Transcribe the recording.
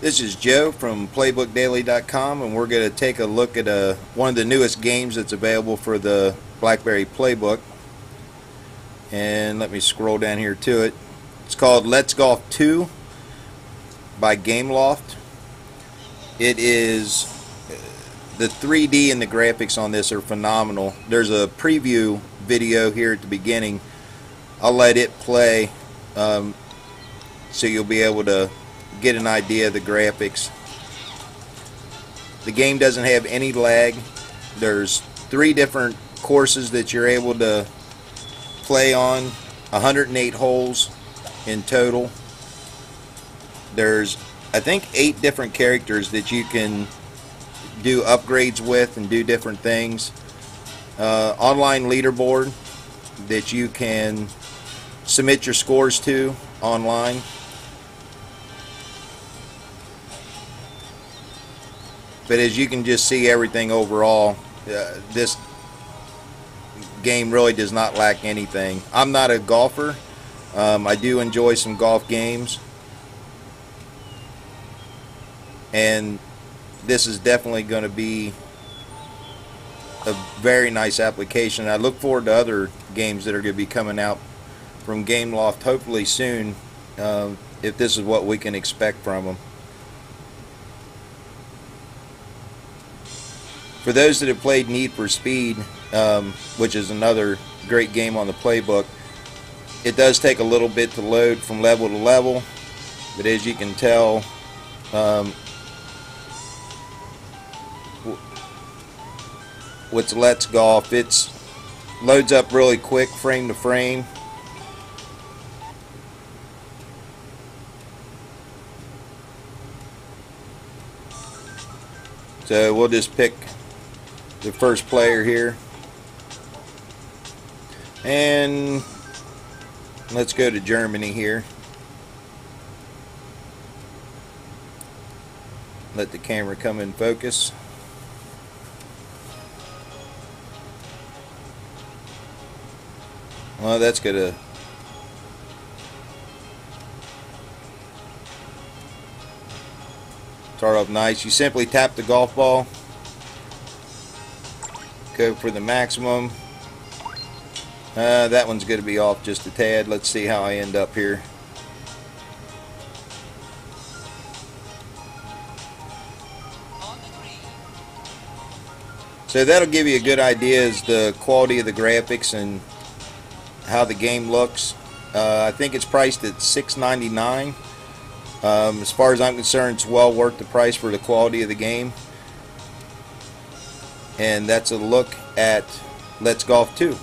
This is Joe from PlaybookDaily.com, and we're going to take a look at uh, one of the newest games that's available for the BlackBerry Playbook. And let me scroll down here to it. It's called Let's Golf 2 by Gameloft. It is the 3D and the graphics on this are phenomenal. There's a preview video here at the beginning. I'll let it play um, so you'll be able to get an idea of the graphics. The game doesn't have any lag. There's three different courses that you're able to play on. 108 holes in total. There's I think eight different characters that you can do upgrades with and do different things. Uh, online leaderboard that you can submit your scores to online. But as you can just see everything overall, uh, this game really does not lack anything. I'm not a golfer. Um, I do enjoy some golf games. And this is definitely going to be a very nice application. I look forward to other games that are going to be coming out from Gameloft hopefully soon uh, if this is what we can expect from them. For those that have played Need for Speed, um, which is another great game on the playbook, it does take a little bit to load from level to level, but as you can tell, um, with Let's Golf, it's loads up really quick, frame to frame. So we'll just pick the first player here. And let's go to Germany here. Let the camera come in focus. Well, that's going to start off nice. You simply tap the golf ball go for the maximum. Uh, that one's going to be off just a tad. Let's see how I end up here. So that'll give you a good idea as the quality of the graphics and how the game looks. Uh, I think it's priced at $6.99. Um, as far as I'm concerned, it's well worth the price for the quality of the game and that's a look at Let's Golf 2.